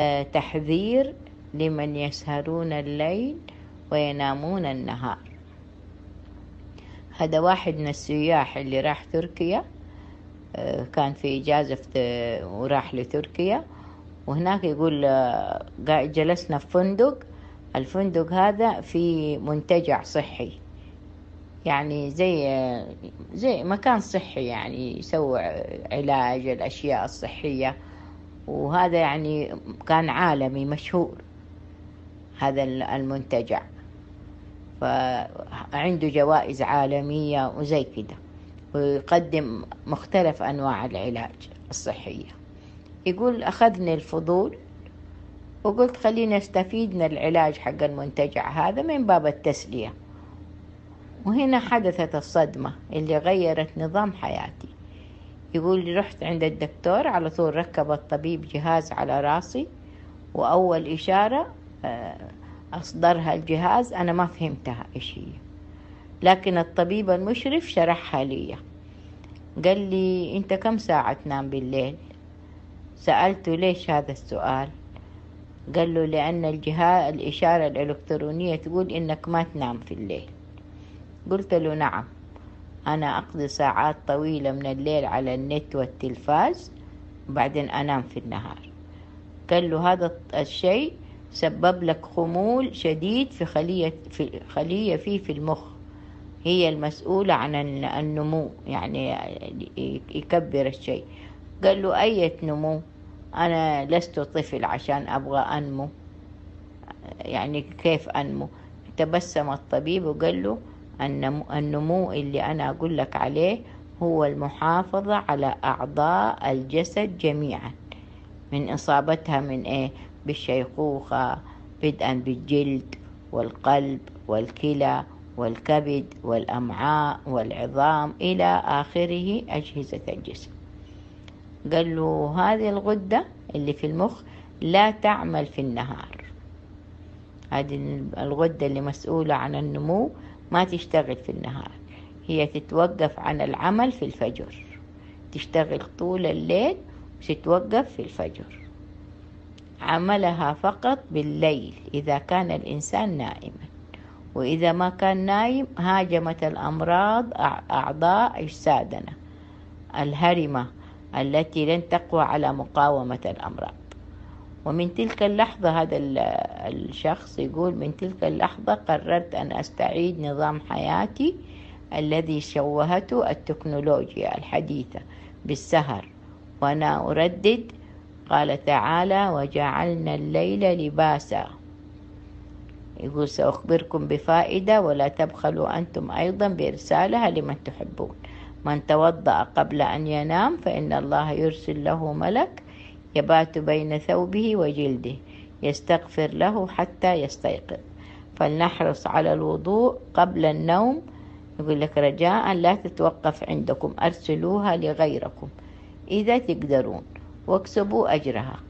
آه، تحذير لمن يسهرون الليل وينامون النهار. هذا واحد من السياح اللي راح تركيا آه، كان في إجازة في- وراح لتركيا. وهناك يقول آه، جلسنا في فندق. الفندق هذا في منتجع صحي. يعني زي آه، زي مكان صحي يعني يسوي علاج الأشياء الصحية. وهذا يعني كان عالمي مشهور هذا المنتجع. فعنده جوائز عالمية وزي كده. ويقدم مختلف أنواع العلاج الصحية. يقول أخذني الفضول وقلت خلينا نستفيد من العلاج حق المنتجع هذا من باب التسلية. وهنا حدثت الصدمة اللي غيرت نظام حياتي. يقول رحت عند الدكتور على طول ركب الطبيب جهاز على راسي وأول إشارة آه، أصدرها الجهاز أنا ما فهمتها إيش هي. لكن الطبيب المشرف شرحها لي. قال لي أنت كم ساعة تنام بالليل؟ سألته ليش هذا السؤال؟ قال له لأن الجهاز الإشارة الإلكترونية تقول إنك ما تنام في الليل. قلت له نعم. أنا أقضي ساعات طويلة من الليل على النت والتلفاز وبعدين أنام في النهار. قال له هذا الشيء سبب لك خمول شديد في خلية في خلية فيه في المخ. هي المسؤولة عن النمو يعني يكبر الشيء. قال له أية نمو؟ أنا لست طفل عشان أبغى أنمو. يعني كيف أنمو؟ تبسم الطبيب وقال له النمو اللي أنا أقول لك عليه هو المحافظة على أعضاء الجسد جميعا. من إصابتها من إيه؟ بالشيخوخة بدءا بالجلد والقلب والكلى والكبد والأمعاء والعظام إلى آخره أجهزة الجسم. قال له هذه الغدة اللي في المخ لا تعمل في النهار. هذه الغدة اللي مسؤولة عن النمو ما تشتغل في النهار. هي تتوقف عن العمل في الفجر. تشتغل طول الليل وتتوقف في الفجر. عملها فقط بالليل إذا كان الإنسان نائما. وإذا ما كان نايم هاجمت الأمراض أعضاء أجسادنا. الهرمة التي لن تقوى على مقاومة الأمراض. ومن تلك اللحظة هذا الشخص يقول من تلك اللحظة قررت أن أستعيد نظام حياتي الذي شوهته التكنولوجيا الحديثة بالسهر. وأنا أردد قال تعالى وجعلنا الليل لباسا. يقول سأخبركم بفائدة ولا تبخلوا أنتم أيضا بإرسالها لمن تحبون. من توضأ قبل أن ينام فإن الله يرسل له ملك يبات بين ثوبه وجلده يستغفر له حتى يستيقظ. فلنحرص على الوضوء قبل النوم. يقول لك رجاء لا تتوقف عندكم أرسلوها لغيركم. إذا تقدرون واكسبوا أجرها.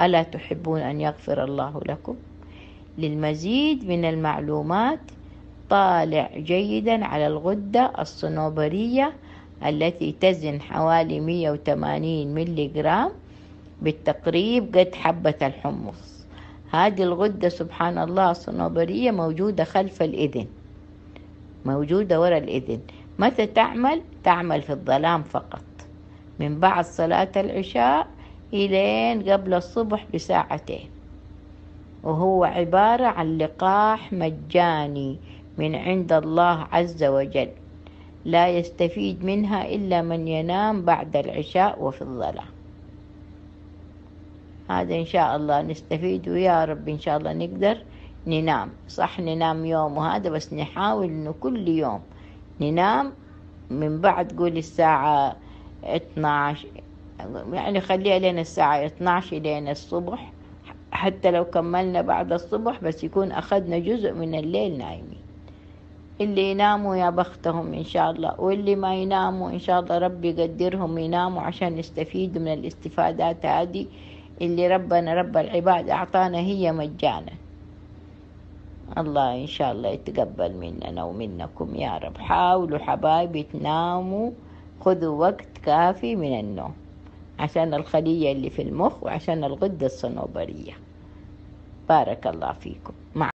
ألا تحبون أن يغفر الله لكم؟ للمزيد من المعلومات طالع جيدا على الغدة الصنوبرية التي تزن حوالي 180 ملي جرام. بالتقريب قد حبة الحمص. هذه الغدة سبحان الله الصنوبرية موجودة خلف الإذن. موجودة وراء الإذن. متى تعمل؟ تعمل في الظلام فقط. من بعد صلاة العشاء إلين قبل الصبح بساعتين. وهو عبارة عن لقاح مجاني من عند الله عز وجل. لا يستفيد منها إلا من ينام بعد العشاء وفي الظلام. هذا إن شاء الله نستفيد ويا رب إن شاء الله نقدر ننام. صح ننام يوم وهذا بس نحاول إنه كل يوم ننام من بعد قول الساعة 12 يعني خليها لين الساعة 12 لين الصبح حتى لو كملنا بعد الصبح بس يكون أخذنا جزء من الليل نايمين. اللي يناموا يا بختهم إن شاء الله واللي ما يناموا إن شاء الله ربي يقدرهم يناموا عشان نستفيد من الاستفادات هذه. اللي ربنا رب العباد أعطانا هي مجانا. الله إن شاء الله يتقبل مننا ومنكم يا رب. حاولوا حبايبي تناموا خذوا وقت كافي من النوم. عشان الخلية اللي في المخ وعشان الغدة الصنوبرية. بارك الله فيكم. مع